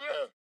you